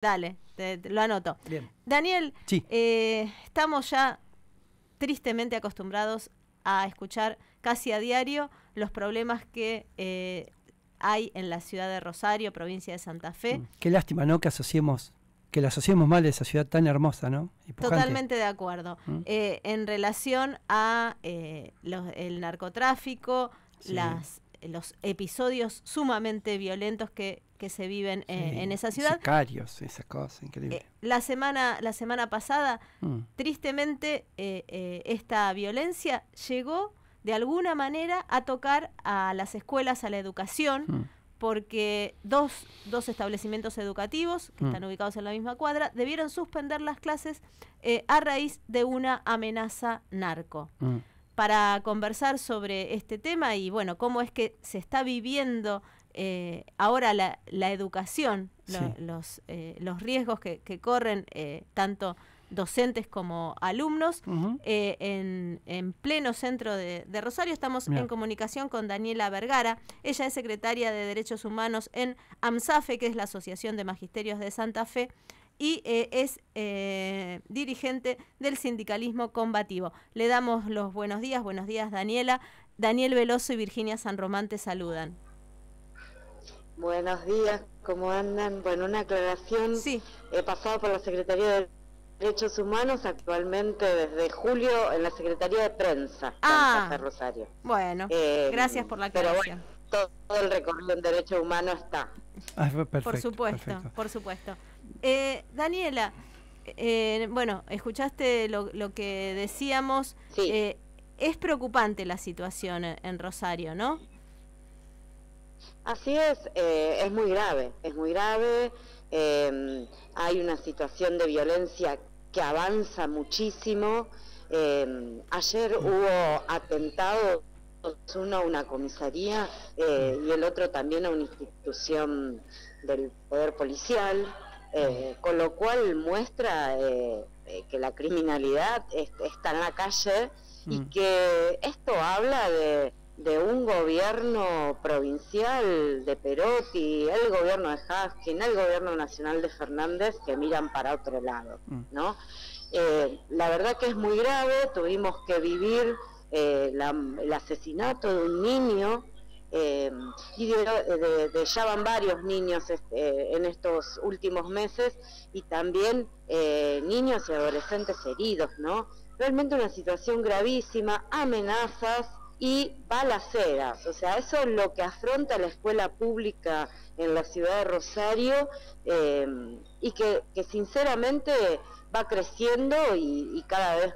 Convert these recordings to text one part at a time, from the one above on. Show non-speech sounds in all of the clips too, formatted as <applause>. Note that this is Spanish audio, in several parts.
Dale, te, te lo anoto. Bien. Daniel, Sí. eh, estamos ya tristemente acostumbrados a escuchar casi a diario los problemas que eh, hay en la ciudad de Rosario, provincia de Santa Fe. Mm, Qué lástima, ¿no? Que asociemos, que la asociemos mal a esa ciudad tan hermosa, ¿no? Totalmente de acuerdo. Mm. Eh, en relación a eh, los- el narcotráfico, Sí. las, los episodios sumamente violentos que, que se viven eh, Sí, en esa ciudad. Sicarios, esas cosas, increíble. Eh, la, semana, la semana pasada Mm, tristemente eh, eh, esta violencia llegó de alguna manera a tocar a las escuelas, a la educación, mm. porque dos, dos establecimientos educativos que Mm. están ubicados en la misma cuadra debieron suspender las clases a raíz de una amenaza narco. Para conversar sobre este tema y bueno, cómo es que se está viviendo eh, ahora la, la educación, lo- Sí. los, eh, los riesgos que, que corren eh, tanto docentes como alumnos. En, en pleno centro de, de Rosario estamos Bien. en comunicación con Daniela Vergara. Ella es secretaria de Derechos Humanos en AMSAFE, que es la Asociación de Magisterios de Santa Fe, y eh, es eh, dirigente del sindicalismo combativo. Le damos los buenos días. Buenos días, Daniela. Daniel Veloso y Virginia San Román te saludan. Buenos días, ¿cómo andan? Bueno, una aclaración. Sí, He pasado por la Secretaría de Derechos Humanos, actualmente desde julio en la Secretaría de Prensa Ah. de Rosario. bueno, Eh, gracias por la pero aclaración. bueno, todo el recorrido en Derechos Humanos está. Ah, fue perfecto, por supuesto, perfecto. por supuesto. Eh, Daniela, eh, bueno, escuchaste lo, lo que decíamos. Sí. Eh, es preocupante la situación en, en Rosario, ¿no? Así es, eh, es muy grave, es muy grave. eh, hay una situación de violencia que avanza muchísimo. eh, ayer hubo atentados, uno a una comisaría eh, y el otro también a una institución del poder policial, eh, con lo cual muestra eh, eh, que la criminalidad es- está en la calle y Mm. que esto habla de, de un gobierno provincial de Perotti, el gobierno de Haskin, el gobierno nacional de Fernández que miran para otro lado, Mm. ¿no? Eh, la verdad que es muy grave, tuvimos que vivir eh, la- el asesinato de un niño eh, y de, de- van varios niños este, en estos últimos meses y también eh, niños y adolescentes heridos, ¿no? Realmente una situación gravísima, amenazas y balaceras, o sea, eso es lo que afronta la escuela pública en la ciudad de Rosario eh, y que, que sinceramente va creciendo y, y cada vez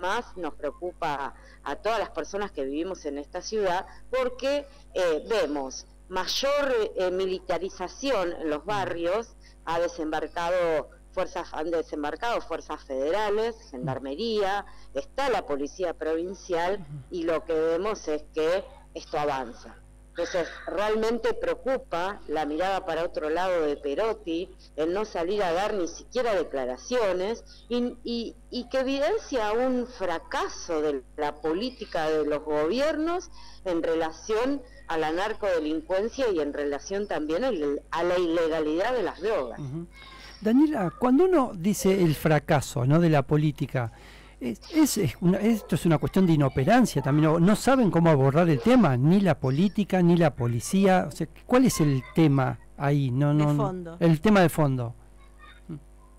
más nos preocupa a todas las personas que vivimos en esta ciudad porque eh, vemos mayor eh, militarización en los barrios, ha desembarcado fuerzas, han desembarcado fuerzas federales, gendarmería, está la policía provincial y lo que vemos es que esto avanza. Entonces, realmente preocupa la mirada para otro lado de Perotti, el no salir a dar ni siquiera declaraciones y, y- y que evidencia un fracaso de la política de los gobiernos en relación a la narcodelincuencia y en relación también a la ilegalidad de las drogas. Daniela, cuando uno dice el fracaso ¿no? de la política, es, es- es una- esto es una cuestión de inoperancia también. No, no saben cómo abordar el tema, ni la política, ni la policía. O sea, ¿Cuál es el tema ahí? No, no, fondo. El tema de fondo.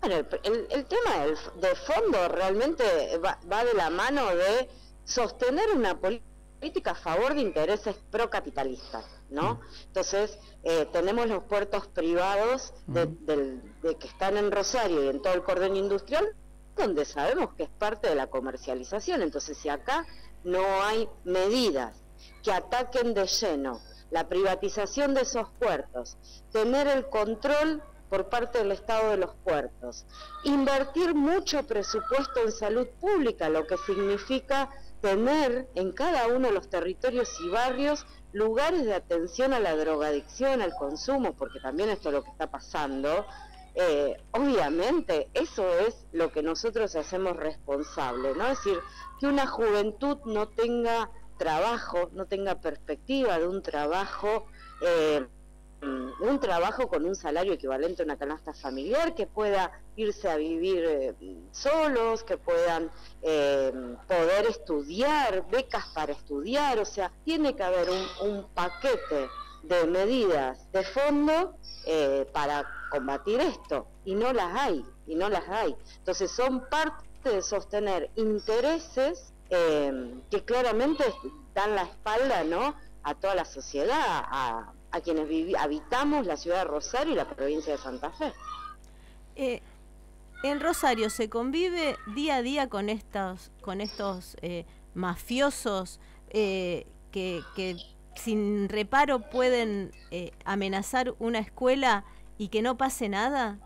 Bueno, el, el- el tema del- de fondo realmente va, va de la mano de sostener una política a favor de intereses procapitalistas, ¿no? Entonces, eh, tenemos los puertos privados de, Ujú. del- de que están en Rosario y en todo el cordón industrial, donde sabemos que es parte de la comercialización. Entonces, si acá no hay medidas que ataquen de lleno la privatización de esos puertos, tener el control por parte del Estado de los puertos, invertir mucho presupuesto en salud pública, lo que significa tener en cada uno de los territorios y barrios lugares de atención a la drogadicción, al consumo, porque también esto es lo que está pasando, eh, obviamente eso es lo que nosotros hacemos responsable, ¿no? Es decir, que una juventud no tenga trabajo, no tenga perspectiva de un trabajo, eh, un trabajo con un salario equivalente a una canasta familiar, que pueda irse a vivir eh, solos, que puedan eh, poder estudiar, becas para estudiar, o sea, tiene que haber un, paquete de medidas de fondo eh, para combatir esto, y no las hay, y no las hay. Entonces son parte de sostener intereses que claramente dan la espalda, ¿no?, a toda la sociedad, a, a quienes habitamos la ciudad de Rosario y la provincia de Santa Fe. Eh, en Rosario se convive día a día con estos, con estos eh, mafiosos eh, que, que, sin reparo pueden amenazar una escuela y que no pase nada.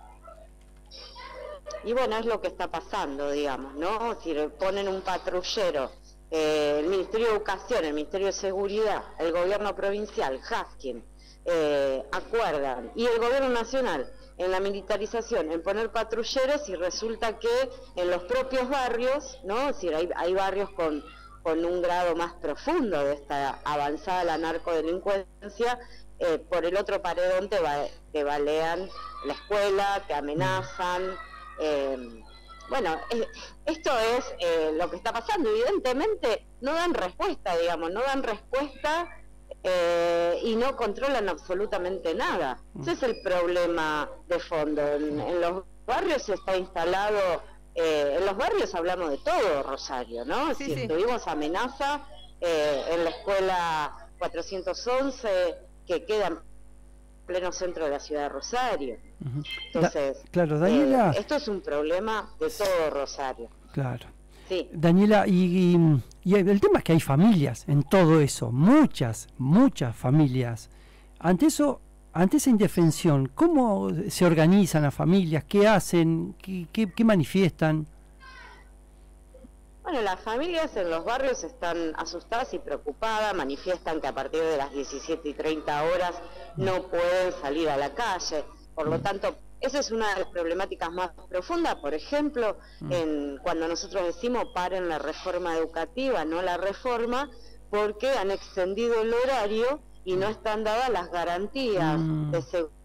Y bueno, es lo que está pasando, digamos, ¿no? Si ponen un patrullero el Ministerio de Educación, el Ministerio de Seguridad, el gobierno provincial, Haskin, eh, acuerdan, y el gobierno nacional en la militarización, en poner patrulleros y resulta que en los propios barrios, ¿no? Es decir, hay, barrios con, con un grado más profundo de esta avanzada la narcodelincuencia, eh, por el otro paredón te, te balean la escuela, te amenazan. Eh, bueno, esto es lo que está pasando. Evidentemente no dan respuesta, digamos, no dan respuesta eh, y no controlan absolutamente nada. Ese es el problema de fondo. En, los barrios está instalado, eh, en los barrios hablamos de todo, Rosario, ¿no? si tuvimos amenaza eh, en la escuela 411 que queda en pleno centro de la ciudad de Rosario. Entonces, claro, Daniela... esto es un problema de todo Rosario. Claro. Daniela, y, el tema es que hay familias en todo eso, muchas, muchas familias. Ante eso, ante esa indefensión, ¿cómo se organizan las familias? ¿Qué hacen? ¿Qué, manifiestan? Bueno, las familias en los barrios están asustadas y preocupadas, manifiestan que a partir de las 17 y 30 horas no pueden salir a la calle. Por lo mm. tanto, esa es una de las problemáticas más profundas, por ejemplo, mm. en, cuando nosotros decimos paren la reforma educativa, no la reforma, porque han extendido el horario y no están dadas las garantías mm. de seguridad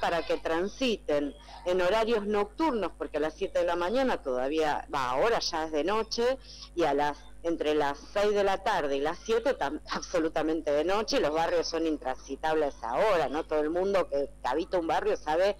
para que transiten en horarios nocturnos, porque a las 7 de la mañana todavía, va, ahora ya es de noche, y a las entre las 6 de la tarde y las 7 <laughs> absolutamente de noche, los barrios son intransitables ahora, ¿no? Todo el mundo que, habita un barrio sabe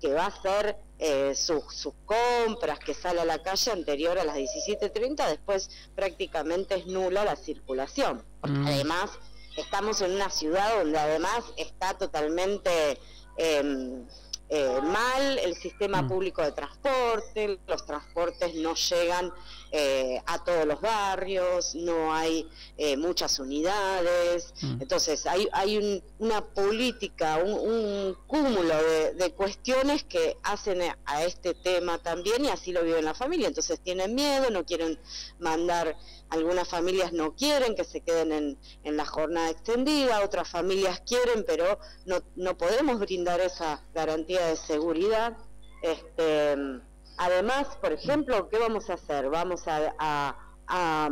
que va a hacer eh, sus, compras, que sale a la calle anterior a las 17.30, después prácticamente es nula la circulación. Mm. Además, estamos en una ciudad donde además está totalmente... Eh, eh, mal el sistema mm. público de transporte, los transportes no llegan eh, a todos los barrios, no hay eh, muchas unidades, mm. entonces hay, hay una política, un, cúmulo de, cuestiones que hacen a este tema también y así lo viven la familia, entonces tienen miedo, no quieren mandar algunas familias no quieren que se queden en, en, la jornada extendida, otras familias quieren, pero no, no podemos brindar esa garantía de seguridad. Este, además, por ejemplo, ¿qué vamos a hacer? Vamos a, a,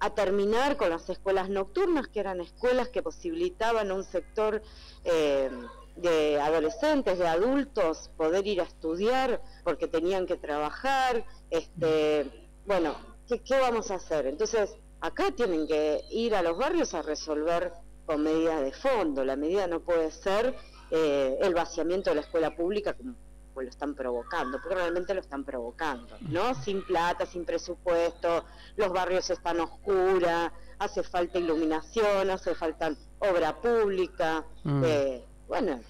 a, terminar con las escuelas nocturnas, que eran escuelas que posibilitaban un sector eh, de adolescentes, de adultos, poder ir a estudiar porque tenían que trabajar. Este, bueno, ¿qué, vamos a hacer? Entonces, acá tienen que ir a los barrios a resolver con medidas de fondo. La medida no puede ser eh, el vaciamiento de la escuela pública como lo están provocando, porque realmente lo están provocando, ¿no? Sin plata, sin presupuesto, los barrios están oscuros, hace falta iluminación, hace falta obra pública, mm. eh, bueno,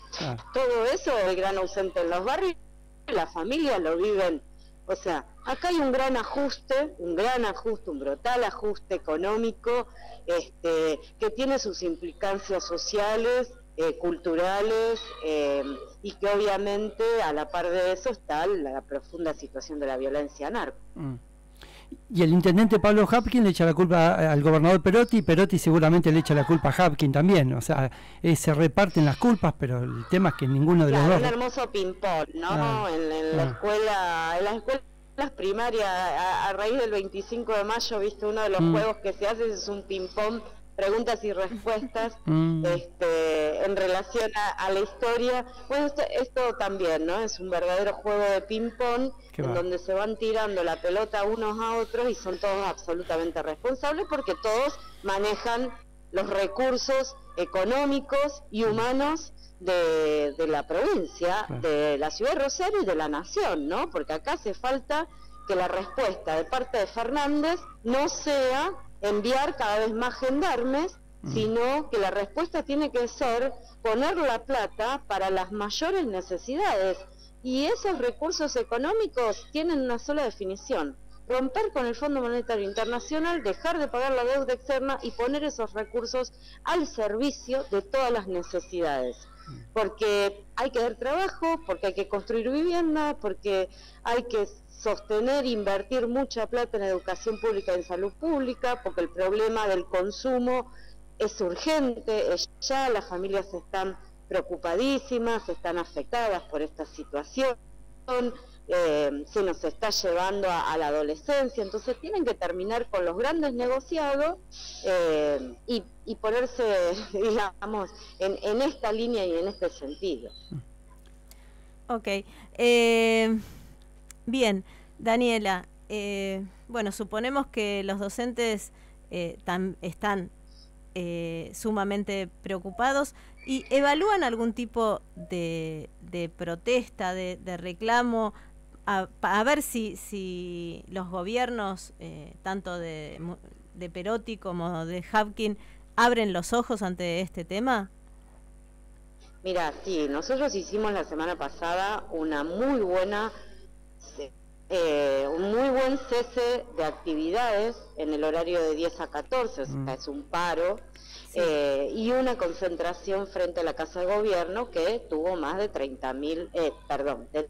todo eso es el gran ausente en los barrios, las familias lo viven o sea, acá hay un gran ajuste, un gran ajuste, un brutal ajuste económico, este, que tiene sus implicancias sociales, eh, culturales, eh, y que obviamente a la par de eso está la profunda situación de la violencia narco. Mm. Y el intendente Pablo Hapkin le echa la culpa al gobernador Perotti, y Perotti seguramente le echa la culpa a Hapkin también. O sea, eh, se reparten las culpas, pero el tema es que ninguno de los dos. un hermoso ping-pong, ¿no? en, la escuela, en las escuelas primarias, a, raíz del 25 de mayo, viste, uno de los mm. juegos que se hace es un ping-pong preguntas y respuestas <laughs> Mm. este, en relación a, a la historia. Bueno, esto, esto también, ¿no? Es un verdadero juego de ping-pong en va. donde se van tirando la pelota unos a otros y son todos absolutamente responsables porque todos manejan los recursos económicos y humanos de, de la provincia, Claro. de la ciudad de Rosario y de la nación, ¿no? Porque acá hace falta que la respuesta de parte de Fernández no sea enviar cada vez más gendarmes, Mm. sino que la respuesta tiene que ser poner la plata para las mayores necesidades. Y esos recursos económicos tienen una sola definición. Romper con el Fondo Monetario Internacional, dejar de pagar la deuda externa y poner esos recursos al servicio de todas las necesidades. Porque hay que dar trabajo, porque hay que construir vivienda, porque hay que sostener, invertir mucha plata en educación pública y en salud pública, porque el problema del consumo es urgente, ya las familias están preocupadísimas, están afectadas por esta situación, eh, se nos está llevando a, la adolescencia, entonces tienen que terminar con los grandes negociados eh, y, ponerse, <laughs> digamos, en, esta línea y en este sentido. Ok. Eh, bien, Daniela, bueno, suponemos que los docentes están eh, sumamente preocupados y evalúan algún tipo de, de protesta, de, reclamo, a, ver si, los gobiernos, eh, tanto de, de Perotti como de Hapkin, abren los ojos ante este tema. Mira, sí, nosotros hicimos la semana pasada una muy buena, eh, un muy buen cese de actividades en el horario de 10 a 14, o sea, Mm. es un paro, Sí. eh, y una concentración frente a la Casa de Gobierno que tuvo más de 30.000, eh, perdón, de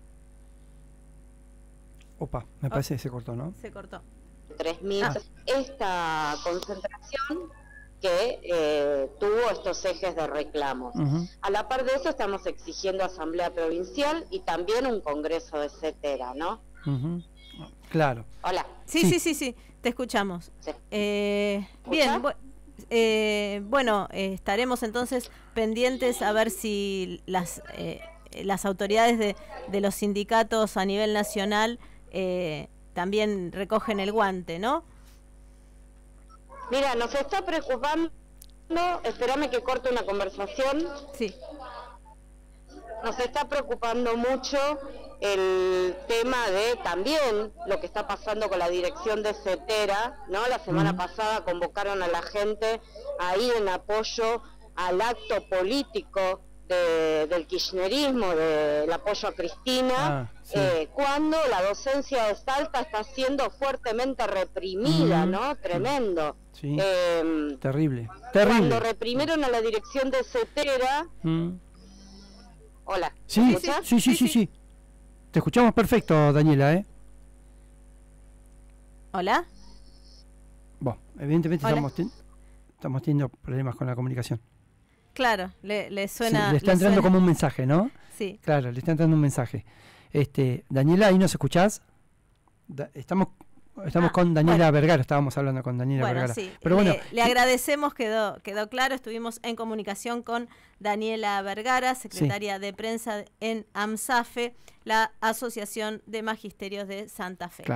Opa, me parece que se cortó, ¿no? Se cortó. 3.000. Ah. Esta concentración que eh, tuvo estos ejes de reclamos. Ujú. A la par de eso estamos exigiendo asamblea provincial y también un congreso de CETERA, ¿no? Claro. Hola. Sí, Sí. sí, sí, sí, te escuchamos. Sí. Eh, bien, bu- eh, bueno, eh, estaremos entonces pendientes a ver si las, eh, las autoridades de, de los sindicatos a nivel nacional eh, también recogen el guante, ¿no? Mira, nos está preocupando, espérame que corte una conversación, Sí, nos está preocupando mucho el tema de también lo que está pasando con la dirección de CETERA, ¿no? La semana pasada convocaron a la gente ahí en apoyo al acto político de- del kirchnerismo, del apoyo a Cristina, Ah, sí. eh, cuando la docencia de Salta está siendo fuertemente reprimida. ¿no? Tremendo. Sí. Em, Terrible. cuando Terrible. reprimieron a la dirección de CETERA. Hola, Sí, ¿me sí, sí, sí, Sí, sí, sí. sí. Te escuchamos perfecto, Daniela, ¿eh? hola. Bueno, evidentemente Hola. estamos, ten- estamos teniendo problemas con la comunicación. Claro, le, le Sí, suena. le está entrando suena- como un mensaje, ¿no? Sí, Claro, le está entrando un mensaje. Este, Daniela, ¿ahí nos escuchás? Da- estamos estamos Ah, con Daniela bueno. Vergara, estábamos hablando con Daniela Bueno, Vergara. sí. Pero bueno, le, agradecemos, quedó, quedó claro. Estuvimos en comunicación con Daniela Vergara, secretaria de prensa en AMSAFE, la Asociación de Magisterios de Santa Fe. Claro.